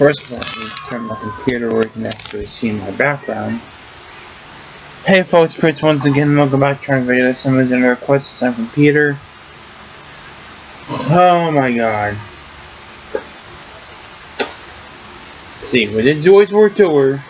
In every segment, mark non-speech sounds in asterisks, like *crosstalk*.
First of all, let me turn my computer where you can actually see my background. Hey folks, Prince once again, welcome back to our video. Someone's in a request this time from Peter. Oh my god. Let's see, we did Joy's War Tour.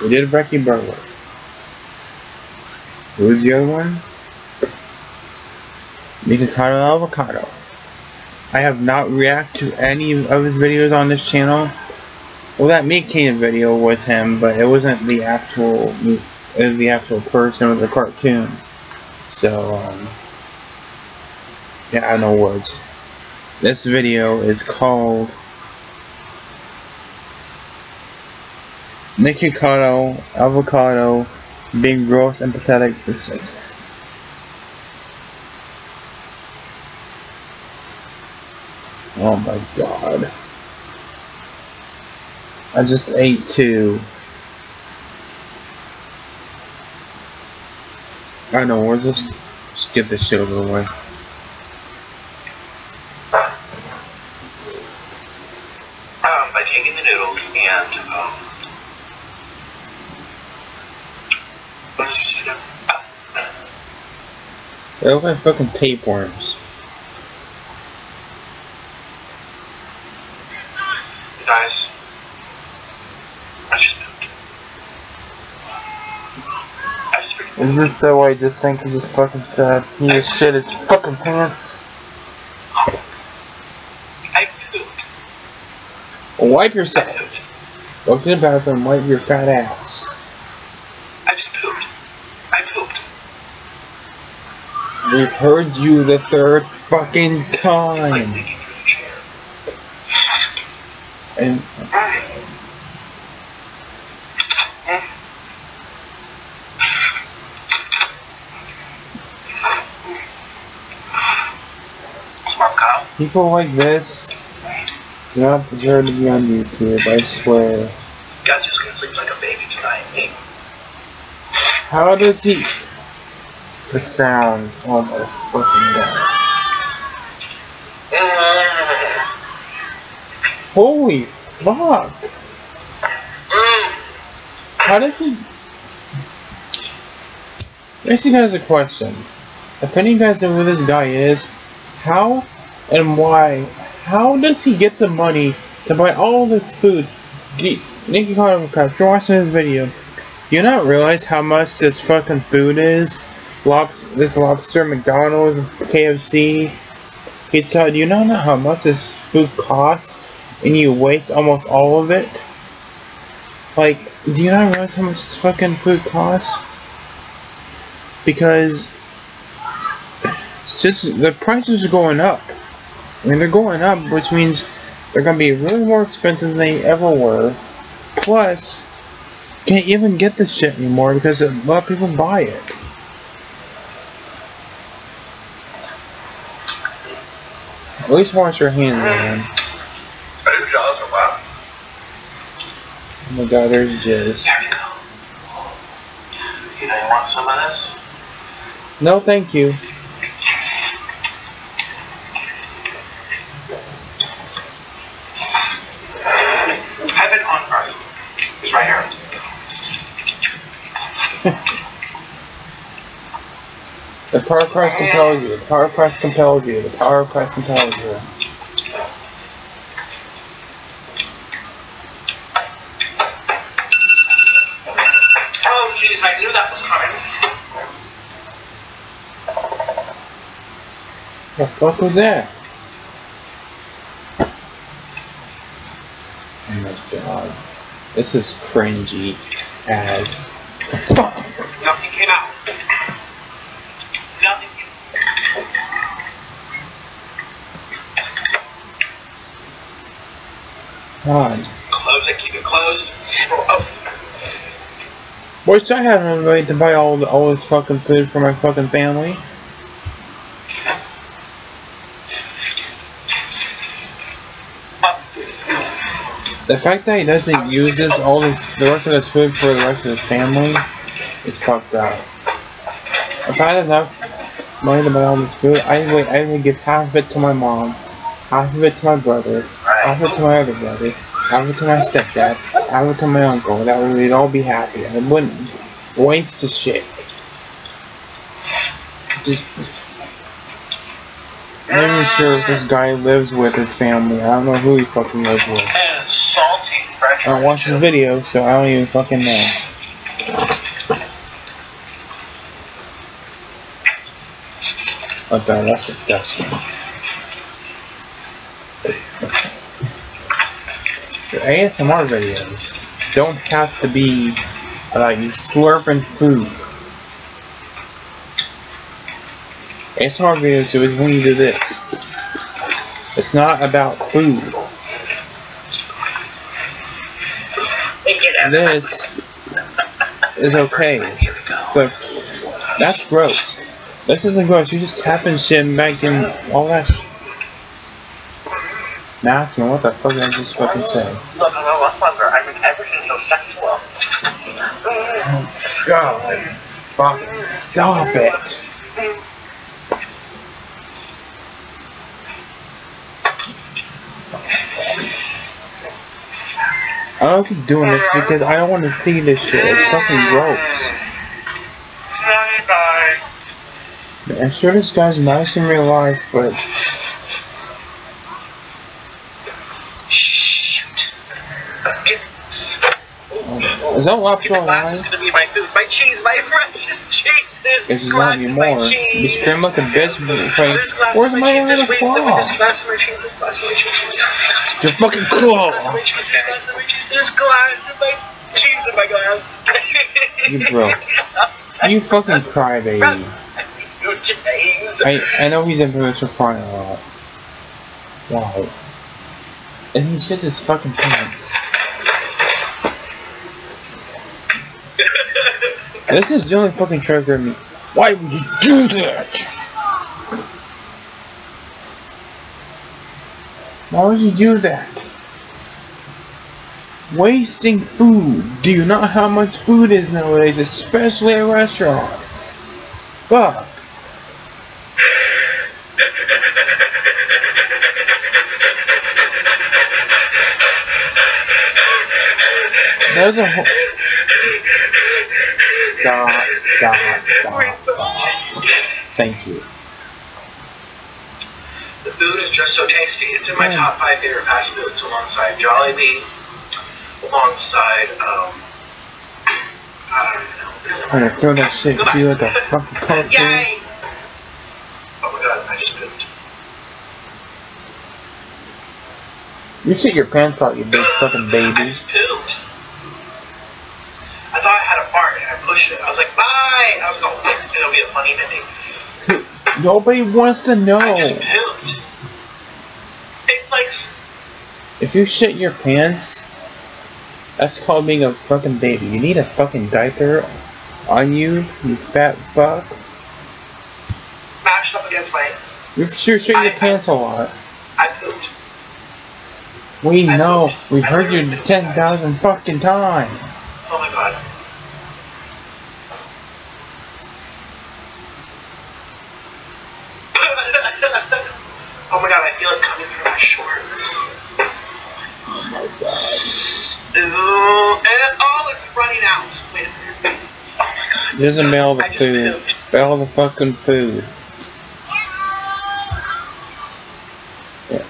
We did Becky Burler. Who's the other one? Nikocado Avocado. I have not reacted to any of his videos on this channel. Well, that Meat Canyon video was him, but it wasn't the actual, it was the actual person with the cartoon. So, um, yeah, I no words. This video is called Nikocado Avocado being gross and pathetic for six Oh my god. I just ate two. I know, we'll just, just get this shit over the way. Um, by taking the noodles and, um, what else you do? They look like fucking tapeworms. Guys, I just pooped. I just freaking Is this so I just think he just fucking said he just shit his fucking pants? I pooped. Wipe yourself. Go to the bathroom, wipe your fat ass. I just pooped. I pooped. We've heard you the third fucking It's like time. digging through the chair. And people like this do not deserve to be on YouTube, I swear. Guess who's gonna sleep like a baby tonight? Me. How does he... The sound. Oh my fucking god. Holy fuck! How does he... Ask you guys a question. If any of you guys know who this guy is, how and why, how does he get the money to buy all this food? You, Nicky Carter, if you're watching this video, you not realize how much this fucking food is? Lob this lobster, McDonald's, KFC, pizza. Do you not know how much this food costs? And you waste almost all of it? Like, do you not realize how much this fucking food costs? Because it's just the prices are going up. I mean, they're going up, which means they're gonna be really more expensive than they ever were. Plus, can't even get this shit anymore because a lot of people buy it. At least wash your hands, man. Are your jaws or what? Oh my god, there's jizz. There you go. You know you want some of this? No, thank you. Have it on earth. It's right here. The power of Christ compels you. The power of Christ compels you. The power of Christ compels you. Oh, jeez, I knew that was coming. What the fuck was that? Oh my god. This is cringy as fuck. Nothing came out. Nothing came God. Close it, keep it closed. Oh, Wish I had enough money to buy all the, all this fucking food for my fucking family. The fact that he doesn't use this all this the rest of his food for the rest of his family is fucked up. If I had enough money to buy all this food, I would I would give half of it to my mom, half of it to my brother, half of it to my other brother. half of it to my stepdad. half of it to my uncle. That way we'd all be happy. I wouldn't waste the shit. Just, I'm not even sure if this guy lives with his family. I don't know who he fucking lives with. And salty fresh. I don't watch his videos, so I don't even fucking know. What the? That's disgusting. Your ASMR videos don't have to be like you slurping food. ASMR videos is when you do this. It's not about food. This is okay, but that's gross. This isn't gross. You're just tapping shit and making all that. Sh- Napkin, what the fuck did I just fucking say? Look, I'm a mother. I mean, everything's so sexual. God, fucking stop it. I don't keep doing this because I don't want to see this shit. It's fucking gross. Bye. I'm sure this guy's nice in real life, but Shoot. Get this. Is that lobster The glass *laughs* is gonna be my food. My cheese, my precious cheese. This glass is my cheese. scream like a bitch, playing, where's my other This wait, look at claw? This glass of my cheese. This glass of my cheese. This glass of Your fucking claw! This glass of my cheese. This my in my glass. You broke. You fucking crybaby. I, I know he's infamous for crying a lot. Wow. And he shits his fucking pants. This is the only fucking triggering me. Why would you do that? Why would you do that? Wasting food. Do you know how much food is nowadays, especially at restaurants? Fuck. There's a whole. Stop, stop, stop, stop. Thank you. The food is just so tasty. It's in my top five favorite fast foods alongside Jollibee, alongside, um, I don't even know. I'm gonna throw that shit at you like a *laughs* fucking cartoon. Yay! Oh my god, I just pooped. You shit your pants out, you big fucking baby. just pooped. I thought I had a fart and I. I was like, bye! I was going, it'll be a funny ending. *laughs* Nobody wants to know. I just pooped. It's like, If you shit your pants, that's called being a fucking baby. You need a fucking diaper on you, you fat fuck. mashed up against my, You sure shit your pants a lot. I pooped. We know. We've heard you 10,000 fucking times. Oh my god. Oh my god, I feel it coming through my shorts. Oh my god. Ooh, and, oh, it's running out. Wait a minute. Oh my god. There's a mail the food. pooped. The fucking food. Yeah.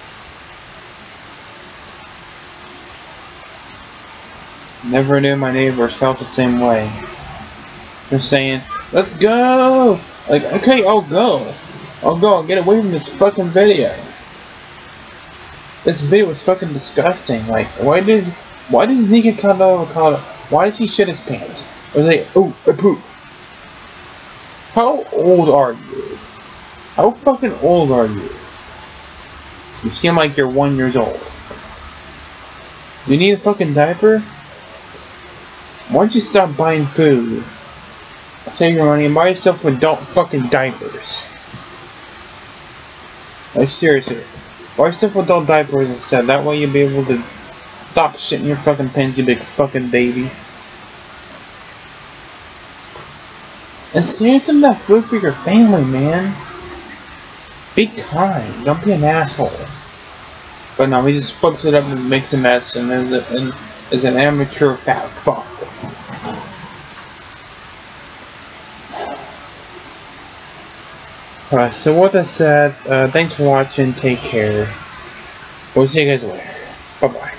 Never knew my neighbors felt the same way. They're saying, let's go! Like, okay, I'll go. I'll go. Get away from this fucking video. This video is fucking disgusting. Like, why did, why does Nika Kado Kado, why does he shit his pants? Or say, oh, I poop. How old are you? How fucking old are you? You seem like you're one years old. You need a fucking diaper? Why don't you stop buying food? Save your money and buy yourself adult fucking diapers. Like seriously. Buy with adult diapers instead. That way you'll be able to stop shitting your fucking pants, you big fucking baby. And save some of that food for your family, man. Be kind. Don't be an asshole. But no, he just fucks it up and makes a mess and is, and is an amateur fat fuck. Alright, so with that said, uh, thanks for watching, take care. We'll see you guys later. Bye bye.